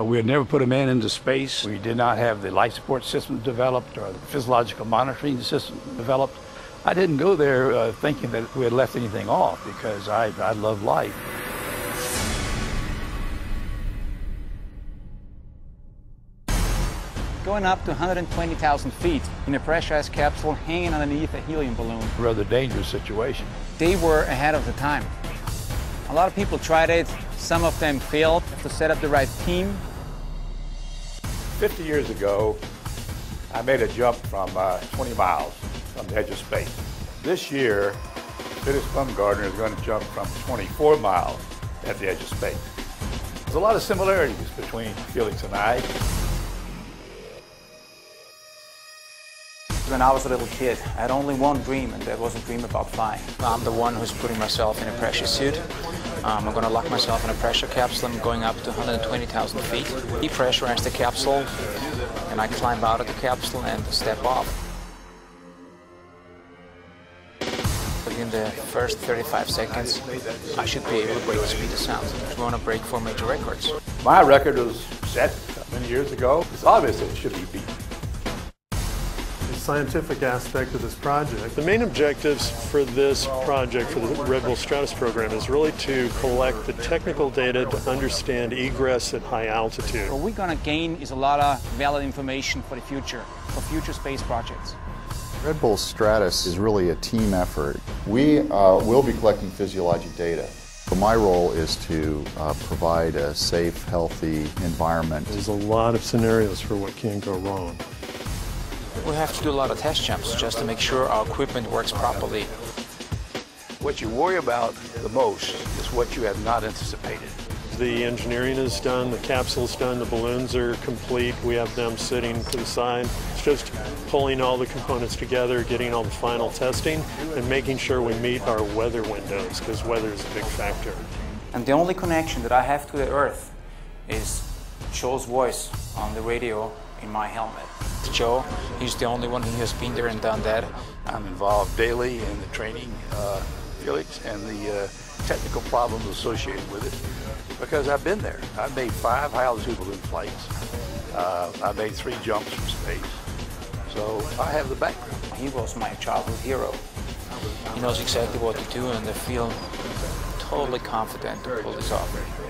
Uh, We had never put a man into space. We did not have the life support system developed or the physiological monitoring system developed. I didn't go there uh, thinking that we had left anything off because I, I love life. Going up to 120,000 feet in a pressurized capsule hanging underneath a helium balloon. Rather dangerous situation. They were ahead of the time. A lot of people tried it, some of them failed to set up the right team. 50 years ago, I made a jump from uh, 20 miles from the edge of space. This year, Felix Baumgartner is going to jump from 24 miles at the edge of space. There's a lot of similarities between Felix and I. When I was a little kid, I had only one dream, and that was a dream about flying. I'm the one who's putting myself in a pressure suit. Um, I'm going to lock myself in a pressure capsule. I'm going up to 120,000 feet. Depressurize the capsule, and I climb out of the capsule and step off. Within the first 35 seconds, I should be able to break the speed of sound. We want to break four major records. My record was set many years ago. It's obvious it should be beaten. The scientific aspect of this project. The main objectives for this project, for the Red Bull Stratos program, is really to collect the technical data to understand egress at high altitude. What we're going to gain is a lot of valid information for the future, for future space projects. Red Bull Stratos is really a team effort. We uh, will be collecting physiologic data. So my role is to uh, provide a safe, healthy environment. There's a lot of scenarios for what can go wrong. We have to do a lot of test jumps just to make sure our equipment works properly. What you worry about the most is what you have not anticipated. The engineering is done, the capsule's done, the balloons are complete. We have them sitting to the side. It's just pulling all the components together, getting all the final testing, and making sure we meet our weather windows, because weather is a big factor. And the only connection that I have to the Earth is Joe's voice on the radio in my helmet. Joe, he's the only one who has been there and done that. I'm involved daily in the training uh, Felix and the uh, technical problems associated with it because I've been there. I've made five high altitude balloon flights. Uh, I made three jumps from space. So I have the background. He was my childhood hero. He knows exactly what to do and I feel totally confident to pull this off.